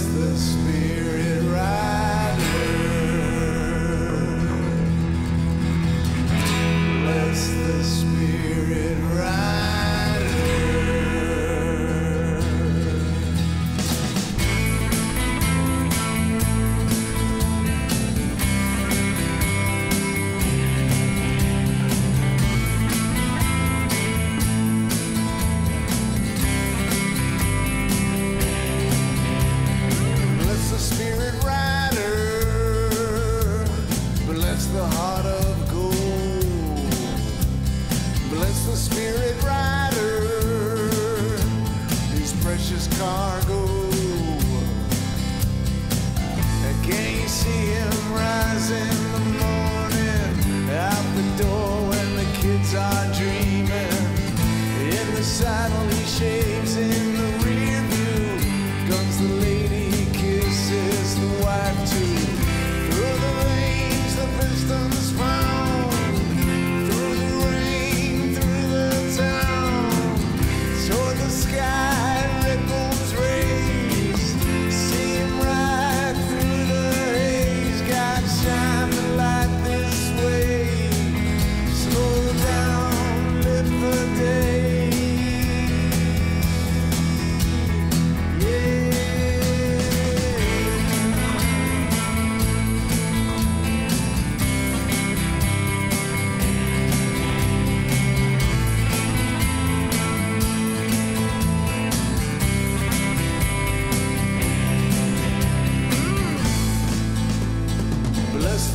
the Spirit. the heart of gold. Bless the spirit rider, his precious cargo. Can you see him riding?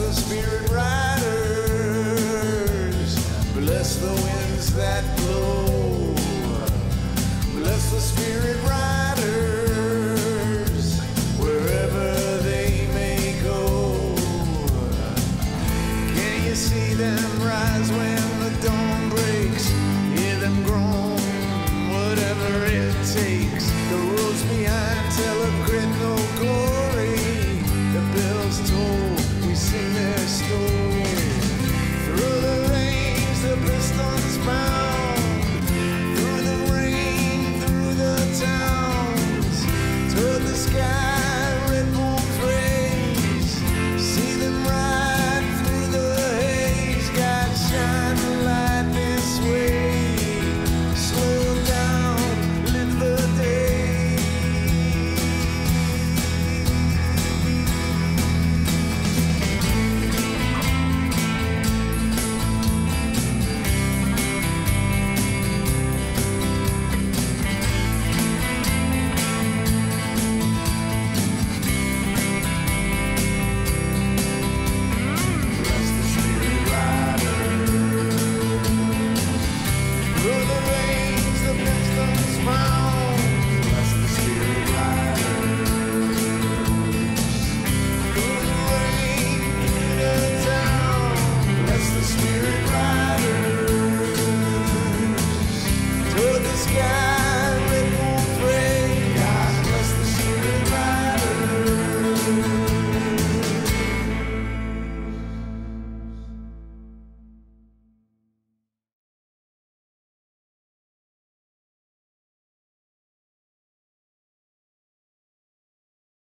the spirit right Yeah.